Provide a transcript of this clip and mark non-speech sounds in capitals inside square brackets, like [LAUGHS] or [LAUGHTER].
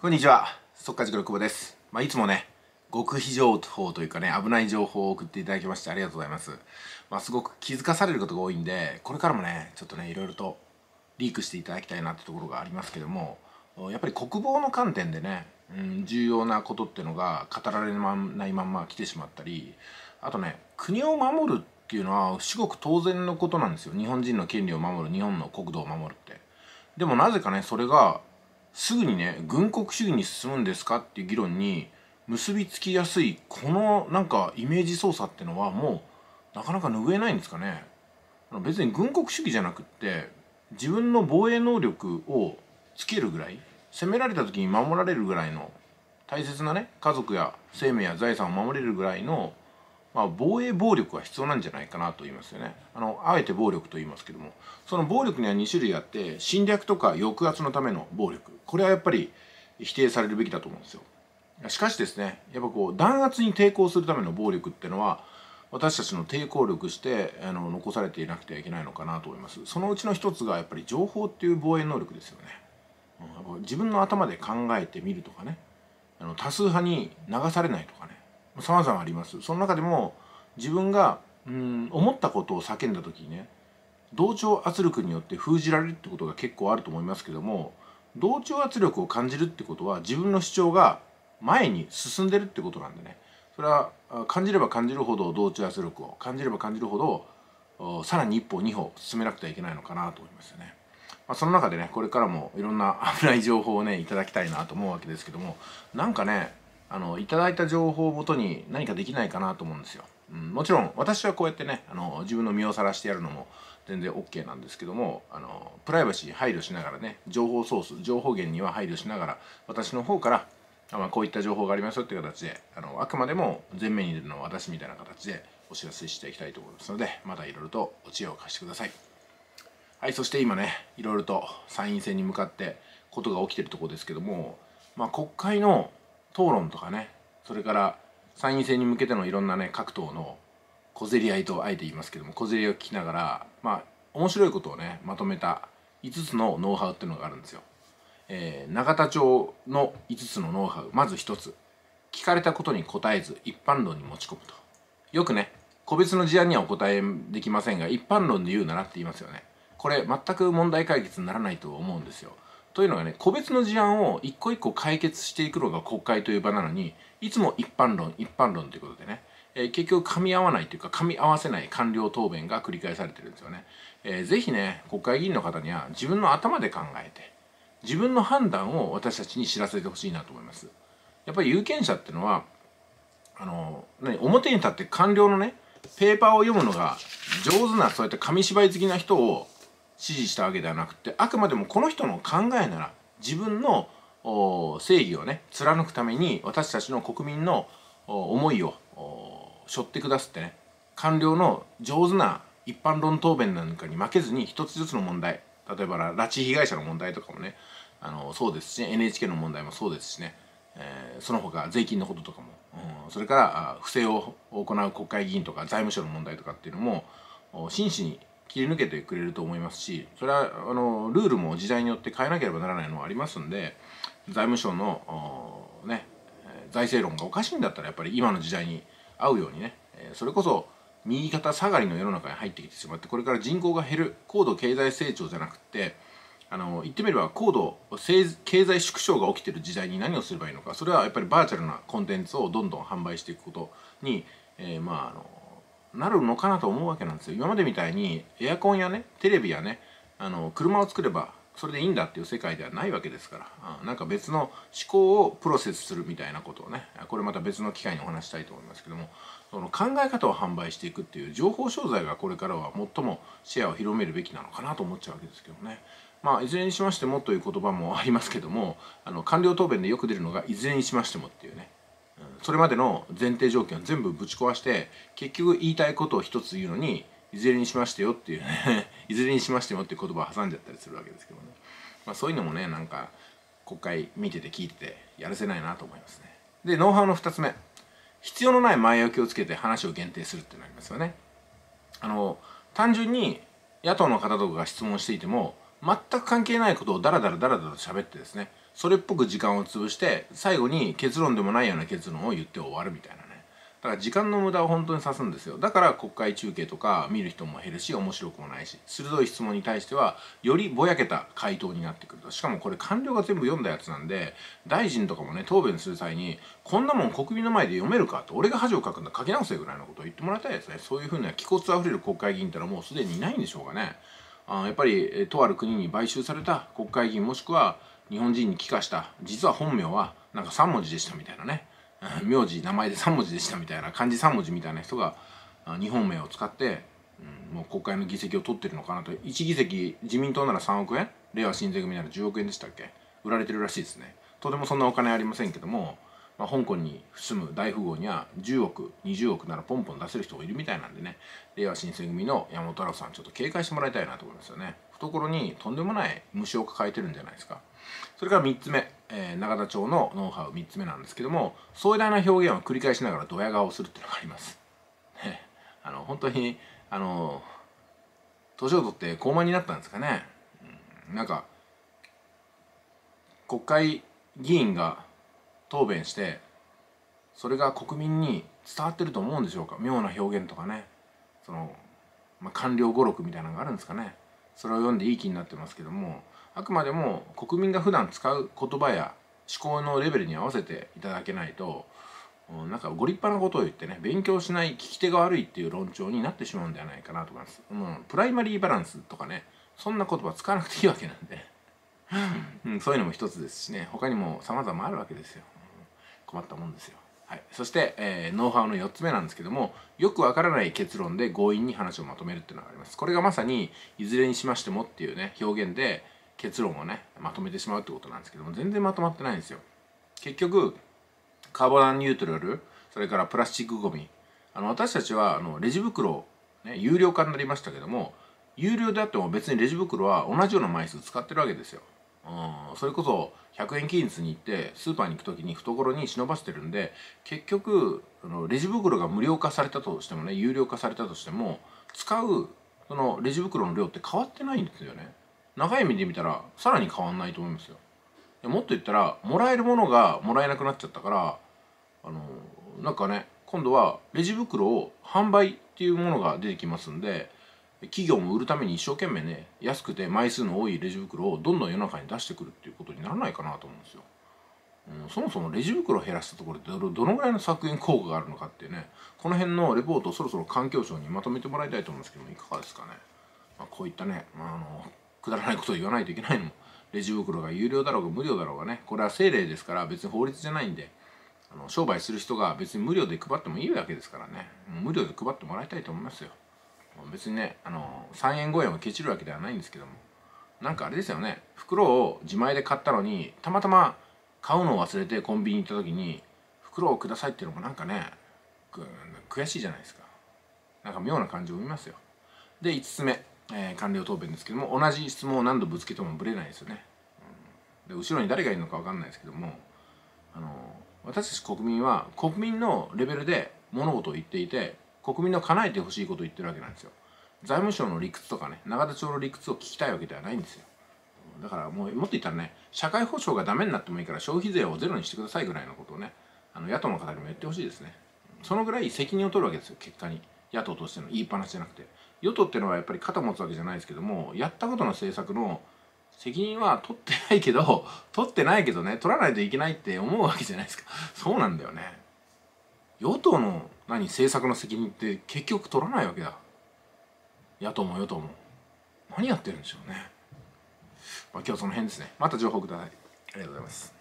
こんにちは。速稼塾の久保です、まあ、いつもね極秘情報というかね危ない情報を送っていただきましてありがとうございます、まあ、すごく気づかされることが多いんでこれからもねちょっとねいろいろとリークしていただきたいなってところがありますけどもやっぱり国防の観点でね、うん、重要なことっていうのが語られないまんま来てしまったりあとね国を守るっていうのは至極当然のことなんですよ。日本人の権利を守る日本の国土を守るって。でもなぜかねそれがすぐにね軍国主義に進むんですかっていう議論に結びつきやすいこのなんかイメージ操作ってのはもうなかなか拭えないんですかね。別に軍国主義じゃなくって自分の防衛能力をつけるぐらい攻められた時に守られるぐらいの大切なね家族や生命や財産を守れるぐらいのまあ、防衛暴力は必要なんじゃないかなと言いますよね。あのあえて暴力と言いますけども。その暴力には2種類あって侵略とか抑圧のための暴力。これはやっぱり否定されるべきだと思うんですよ。しかしですねやっぱこう弾圧に抵抗するための暴力ってのは私たちの抵抗力してあの残されていなくてはいけないのかなと思います。そのうちの一つがやっぱり情報っていう防衛能力ですよね、うん、自分の頭で考えてみるとかね。あの多数派に流されないとかね。様々ありますその中でも自分がうん思ったことを叫んだ時にね同調圧力によって封じられるってことが結構あると思いますけども同調圧力を感じるってことは自分の主張が前に進んでるってことなんでねそれは感じれば感じるほど同調圧力を感じれば感じるほどさらに一歩二歩進めなくてはいけないのかなと思いますよね。まあ、その中でねこれからもいろんな危ない情報をねいただきたいなと思うわけですけどもなんかねあのいただいた情報をもとに何かできないかなと思うんですよ。うん、もちろん私はこうやってねあの自分の身をさらしてやるのも全然 OK なんですけどもあのプライバシー配慮しながらね情報ソース情報源には配慮しながら私の方からまあ、こういった情報がありますよっていう形であのあくまでも前面に出るのは私みたいな形でお知らせしていきたいと思いますのでまたいろいろとお知恵を貸してくださいはいそして今ねいろいろと参院選に向かってことが起きてるとこですけどもまあ国会の討論とかねそれから参院選に向けてのいろんなね各党の小競り合いとあえて言いますけども小競り合いを聞きながらまあ面白いことをねまとめた5つのノウハウっていうのがあるんですよ。えー、永田町の5つのノウハウまず1つ。聞かれたことに答えず一般論に持ち込むと。よくね個別の事案にはお答えできませんが一般論で言うならって言いますよね。これ全く問題解決にならないと思うんですよ。というのがね個別の事案を一個一個解決していくのが国会という場なのにいつも一般論一般論ということでね、えー、結局噛み合わないというか噛み合わせない官僚答弁が繰り返されてるんですよね、えー、ぜひね国会議員の方には自分の頭で考えて自分の判断を私たちに知らせてほしいなと思います。やっぱり有権者っていうのはあの何表に立って官僚のねペーパーを読むのが上手なそうやって紙芝居好きな人を支持したわけではなくてあくまでもこの人の考えなら自分の正義をね貫くために私たちの国民の思いを背負ってくだすってね官僚の上手な一般論答弁なんかに負けずに一つずつの問題例えば拉致被害者の問題とかもねあのそうですし NHK の問題もそうですしね、えー、その他税金のこととかも、うん、それから不正を行う国会議員とか財務省の問題とかっていうのも真摯に切り抜けてくれると思いますしそれはあのルールも時代によって変えなければならないのはありますんで財務省のね財政論がおかしいんだったらやっぱり今の時代に合うようにねそれこそ右肩下がりの世の中に入ってきてしまってこれから人口が減る高度経済成長じゃなくってあの言ってみれば高度経済縮小が起きてる時代に何をすればいいのかそれはやっぱりバーチャルなコンテンツをどんどん販売していくことに、えー、まああのなるのかなと思うわけなんですよ。今までみたいにエアコンやねテレビやねあの車を作ればそれでいいんだっていう世界ではないわけですから。なんか別の思考をプロセスするみたいなことをねこれまた別の機会にお話したいと思いますけどもその考え方を販売していくっていう情報商材がこれからは最もシェアを広めるべきなのかなと思っちゃうわけですけどね。まあ、いずれにしましてもという言葉もありますけどもあの官僚答弁でよく出るのがいずれにしましてもっていうね。それまでの前提条件を全部ぶち壊して結局言いたいことを一つ言うのにいずれにしましてよっていうね [LAUGHS] いずれにしましてよっていう言葉を挟んじゃったりするわけですけどね、まあ、そういうのもねなんか国会見てて聞いててやらせないなと思いますね。でノウハウの2つ目。必要のない前置きをつけて話を限定するってなりますよね。あの単純に野党の方とかが質問していても全く関係ないことをダラダラダラダラ喋ってですねそれっぽく時間を潰して最後に結論でもないような結論を言って終わるみたいなね。だから時間の無駄を本当に指すんですよ。だから国会中継とか見る人も減るし面白くもないし鋭い質問に対してはよりぼやけた回答になってくると。しかもこれ官僚が全部読んだやつなんで大臣とかもね答弁する際にこんなもん国民の前で読めるかと俺が恥をかくんだ書き直せぐらいのことを言ってもらいたいですね。そういうふうな気骨あふれる国会議員ってのはもうすでにいないんでしょうかね。あやっぱり、とある国に買収された国会議員もしくは日本人に帰化した。実は本名はなんか3文字でしたみたいなね。[LAUGHS] 名字名前で3文字でしたみたいな漢字3文字みたいな人が日本名を使って、うん、もう国会の議席を取ってるのかなと。1議席自民党なら3億円？令和新選組なら10億円でしたっけ？売られてるらしいですね。とてもそんなお金ありませんけども、まあ、香港に住む大富豪には10億20億ならポンポン出せる人もいるみたいなんでね。令和新選組の山本太郎さんちょっと警戒してもらいたいなと思いますよね。懐にとんでもない虫を抱えてるんじゃないですか。それから3つ目、えー、永田町のノウハウ3つ目なんですけども壮大な表現を繰り返しながらドヤ顔をするっていうのがあります。あの本当にあの年を取って高慢になったんですかね、うん、なんか国会議員が答弁してそれが国民に伝わってると思うんでしょうか。妙な表現とかね。その、まあ、官僚語録みたいなのがあるんですかね。それを読んでいい気になってますけどもあくまでも国民が普段使う言葉や思考のレベルに合わせていただけないとなんかご立派なことを言ってね勉強しない聞き手が悪いっていう論調になってしまうんではないかなと思います。うん、プライマリーバランスとかねそんな言葉使わなくていいわけなんで、うん、そういうのも一つですしね他にも様々あるわけですよ。困ったもんですよ。はい、そして、えー、ノウハウの4つ目なんですけどもよくわからない結論で強引に話をまとめるっていうのがあります。これがまさにいずれにしましてもっていうね表現で結論をねまとめてしまうってことなんですけども全然まとまってないんですよ。結局カーボナンニュートラルそれからプラスチックごみあの私たちはあのレジ袋、ね、有料化になりましたけども有料であっても別にレジ袋は同じような枚数使ってるわけですよ、うん、それこそ100円均一に行ってスーパーに行く時に懐に忍ばせてるんで結局あのレジ袋が無料化されたとしてもね有料化されたとしても使うそのレジ袋の量って変わってないんですよね。長い目で見たらさらに変わんないと思いますよ。もっと言ったらもらえるものがもらえなくなっちゃったからあのなんかね今度はレジ袋を販売っていうものが出てきますんで企業も売るために一生懸命ね安くて枚数の多いレジ袋をどんどん世の中に出してくるっていうことにならないかなと思うんですよ。うん、そもそもレジ袋を減らしたところでどのぐらいの削減効果があるのかっていうねこの辺のレポートをそろそろ環境省にまとめてもらいたいと思うんですけどもいかがですかね、まあ、こういったね、まあ、あのくだらないことを言わないといけないのもレジ袋が有料だろうが無料だろうがねこれは政令ですから別に法律じゃないんであの商売する人が別に無料で配ってもいいわけですからね。無料で配ってもらいたいと思いますよ。別にねあの3円5円をケチるわけではないんですけどもなんかあれですよね袋を自前で買ったのにたまたま買うのを忘れてコンビニ行った時に袋をくださいっていうのもなんかね悔しいじゃないですか。なんか妙な感じを見ますよ。で5つ目えー、官僚答弁ですけども同じ質問を何度ぶつけてもぶれないですよね、うん、で後ろに誰がいるのか分かんないですけどもあの私たち国民は国民のレベルで物事を言っていて国民の叶えてほしいことを言ってるわけなんですよ。財務省の理屈とかね永田町の理屈を聞きたいわけではないんですよ。だからもうもっと言ったらね社会保障がダメになってもいいから消費税をゼロにしてくださいぐらいのことをねあの野党の方にも言ってほしいですね。そのぐらい責任を取るわけですよ結果に。野党としての言いっぱなしじゃなくて。与党っていうのはやっぱり肩持つわけじゃないですけどもやったことの政策の責任は取ってないけど [LAUGHS] 取ってないけどね取らないといけないって思うわけじゃないですか。そうなんだよね。与党の何政策の責任って結局取らないわけだ。野党も与党も何やってるんでしょうね、まあ、今日はその辺ですね。また情報ください。ありがとうございます。